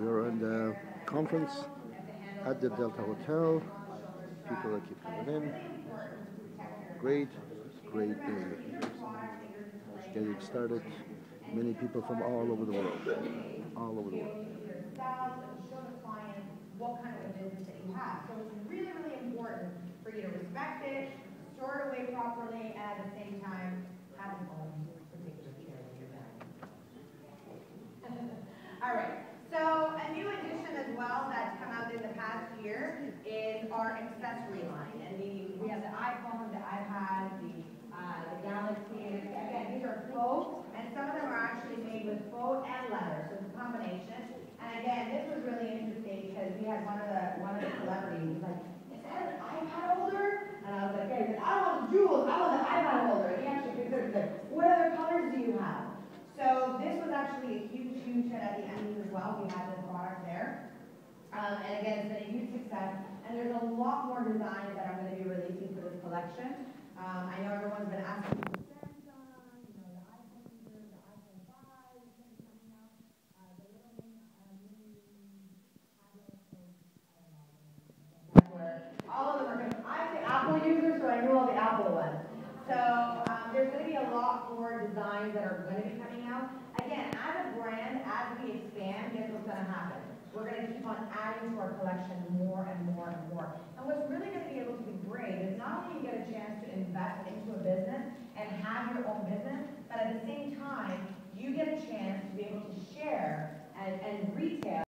We are in the conference at the Delta Hotel. People are keep coming in. Great, great day. Getting started. Many people from all over the world. All over the world. what kind of business you have. So it's really, really important for you to respect it, store it away properly, and at the same time, have an own particular chair that you're. All right, a new addition as well that's come out in the past year is our accessory line. And we, we have the iPhone, the iPad, the, uh, the Galaxy, and again, these are faux, and some of them are actually made with faux and leather, so it's a combination. And again, this was really interesting because we had one of the, one of the celebrities, he's like, is that an iPad holder? And I was like, yeah, he said, I want the jewels, I want the iPad holder. And he actually considered, like, what other colors do you have? So this was actually a huge, huge hit at the We had this product there. Um, and again, it's been a huge success. And there's a lot more designs that I'm going to be releasing for this collection. Um, I know everyone's been asking for Samsung, you know, the iPhone the iPhone 5 is going to be coming out. Uh, the little mini, uh, mini tablet, so I don't know. Where all of them are going to, I'm the Apple user, so I knew all the Apple ones. So um, there's going to be a lot more designs that are going to be coming out. Again, as a brand, as we what's going to happen? We're going to keep on adding to our collection more and more and more. And what's really going to be able to be great is not only you get a chance to invest into a business